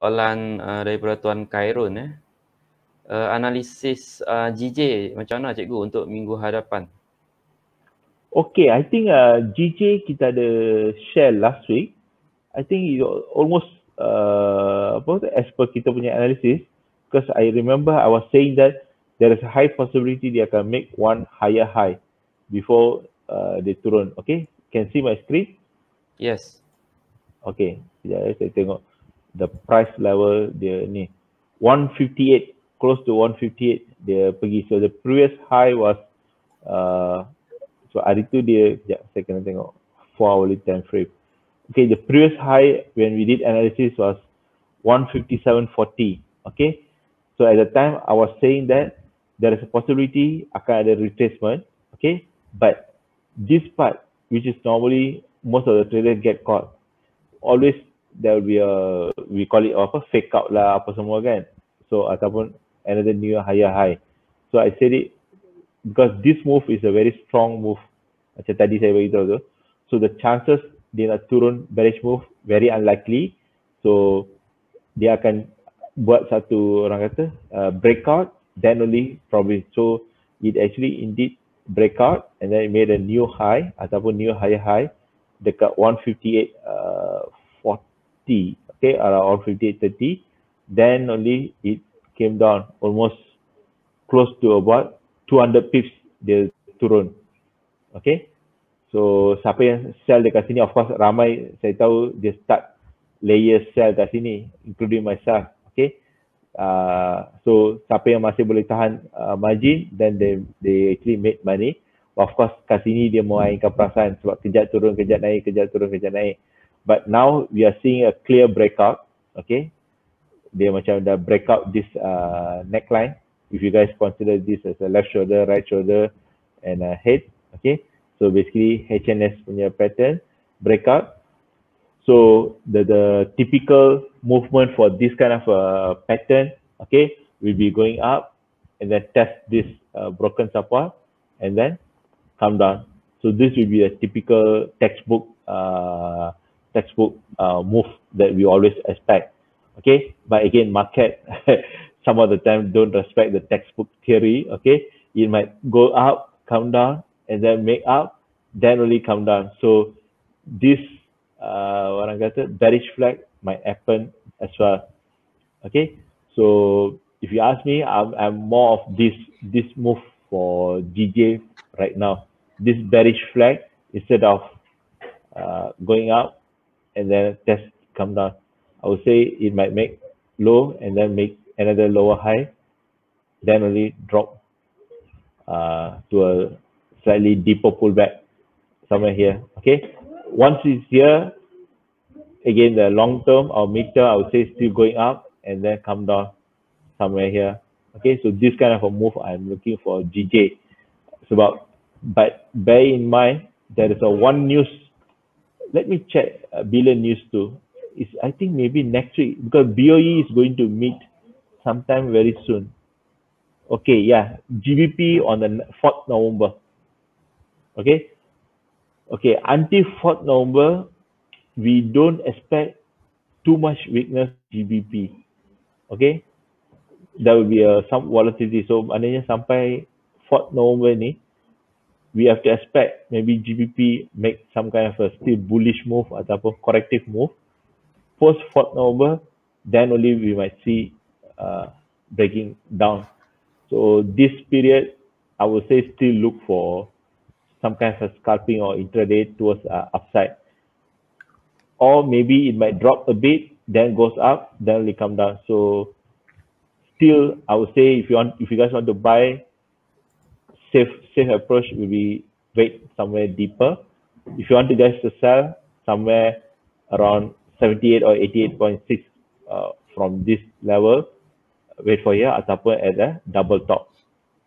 soalan uh, daripada Tuan Khairun eh. Uh, analisis uh, GJ macam mana cikgu untuk minggu hadapan? Okay, I think uh, GJ kita ada share last week. I think it almost uh, apa as per kita punya analysis because I remember I was saying that there is a high possibility dia akan make one higher high before uh, they turun. Okay, can see my screen? Yes. Okay, sekejap saya tengok the price level dia ni. 158 close to 158 dia pergi. So the previous high was uh, so hari tu dia sekejap saya kena tengok 4 hourly time frame. Okay the previous high when we did analysis was 157.40 okay? So at the time I was saying that there is a possibility akan ada retracement okay? But this part which is normally most of the traders get caught always there will be a we call it apa fake out lah apa semua kan so ataupun another new higher high. So I said it because this move is a very strong move. Macam tadi saya beritahu tu. So the chances dia nak turun bearish move very unlikely. So dia akan buat satu orang kata uh, breakout then only probably. So it actually indeed breakout and then it made a new high ataupun new higher high dekat 158 uh, 40 okay around 158.30 then only it came down almost close to about 200 pips dia turun. Okay. So siapa yang sell dekat sini of course ramai saya tahu dia start layer sell kat sini including myself. Okay. Uh, so siapa yang masih boleh tahan uh, margin then they they actually made money. Of course kat sini dia mainkan perasaan sebab kejap turun kejap naik kejap turun kejap naik. But now we are seeing a clear breakout. Okay? Dia macam dah break out this uh, neckline. If you guys consider this as a left shoulder right shoulder and a head okay? So basically HNS punya pattern breakout. So the the typical movement for this kind of uh, pattern okay will be going up and then test this uh, broken support and then come down. So this will be a typical textbook uh, textbook uh, move that we always expect. Okay? But again market some of the time don't respect the textbook theory. Okay? It might go up come down and then make up then only come down. So this uh, bearish flag might happen as well. Okay? So if you ask me i'm, I'm more of this this move for gj right now. This bearish flag instead of uh, going up and then test come down I would say it might make low and then make another lower high, then only drop uh, to a slightly deeper pullback somewhere here. Okay, once it's here, again the long term or mid term, I would say still going up and then come down somewhere here. Okay, so this kind of a move I'm looking for GJ. It's about, but bear in mind there is a one news. Let me check a billion news too is I think maybe next week because BOE is going to meet sometime very soon. Okay, yeah, GBP on the 4th November. Okay, okay, until 4th November, we don't expect too much weakness GBP. Okay, there will be a some volatility. So, sampai 4th November ni, we have to expect maybe GBP make some kind of a still bullish move ataupun corrective move post fourth November, then only we might see uh, breaking down. So this period, I would say still look for some kind of a scalping or intraday towards uh, upside. Or maybe it might drop a bit, then goes up, then only come down. So still, I would say if you want, if you guys want to buy, safe safe approach will be wait somewhere deeper. If you want to guys to sell somewhere around 78 or 88.6 uh, from this level wait for here ataupun at the double top.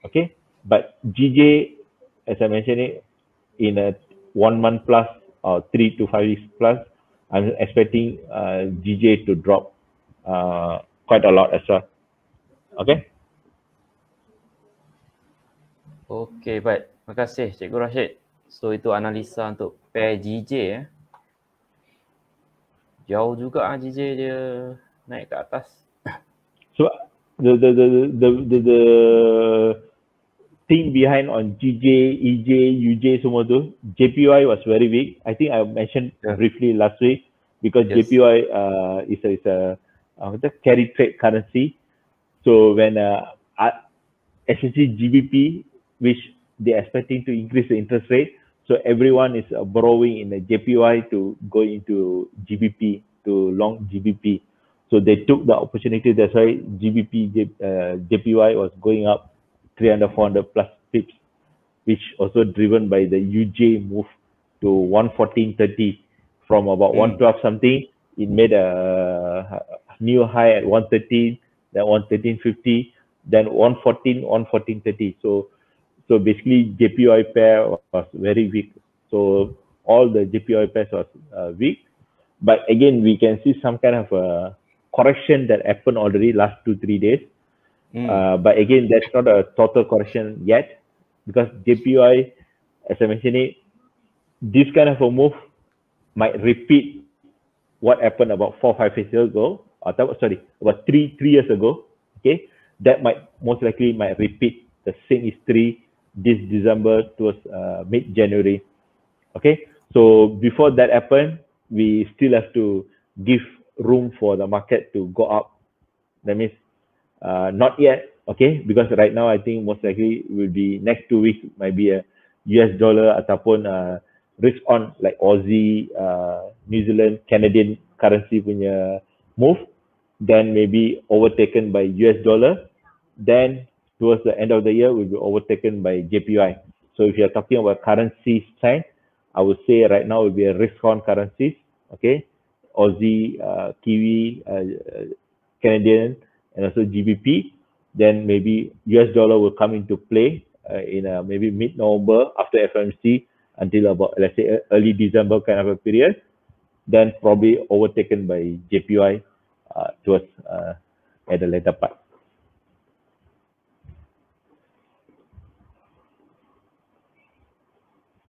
Okay? But gj as i mentioned it in a one month plus or three to five weeks plus i'm expecting uh, gj to drop uh, quite a lot as well. Okay Okay, baik. Terima kasih Cikgu Rashid. So itu analisa untuk pair GJ eh jauh juga ah JJ dia naik ke atas. So the the the the the, the thing behind on GJ, EJ, UJ semua tu, JPY was very weak. I think I mentioned Yeah. briefly last week because Yes. JPY uh, is a, is a uh, carry trade currency. So when uh, uh, essentially GBP, which they're expecting to increase the interest rate, so everyone is uh, borrowing in the JPY to go into GBP to long GBP. So they took the opportunity. That's why GBP uh, JPY was going up 300, 400 plus pips, which also driven by the UJ move to 114.30 from about Mm. 112 something. It made a new high at 113, then 113.50, then 114, 114.30. So so basically JPY pair was very weak. So all the JPY pairs was uh, weak. But again, we can see some kind of a correction that happened already last two, three days. Hmm. Uh, but again, that's not a total correction yet because JPY, as I mentioned it, this kind of a move might repeat what happened about four, five years ago, or sorry, about three, three years ago. Okay, that might most likely might repeat the same history this December towards uh, mid January. Okay, so before that happen, we still have to give room for the market to go up. That means uh, not yet, okay, because right now I think most likely will be next two weeks might be a US dollar ataupun uh, risk on like Aussie, uh, New Zealand, Canadian currency punya move, then maybe overtaken by US dollar, then towards the end of the year will be overtaken by JPY. So if you're talking about currency strength, I would say right now will be a risk on currencies, okay, Aussie, uh, Kiwi, uh, uh, Canadian, and also GBP. Then maybe US dollar will come into play uh, in uh, maybe mid November after FMC until about let's say early December kind of a period. Then probably overtaken by JPY uh, towards uh, at the later part.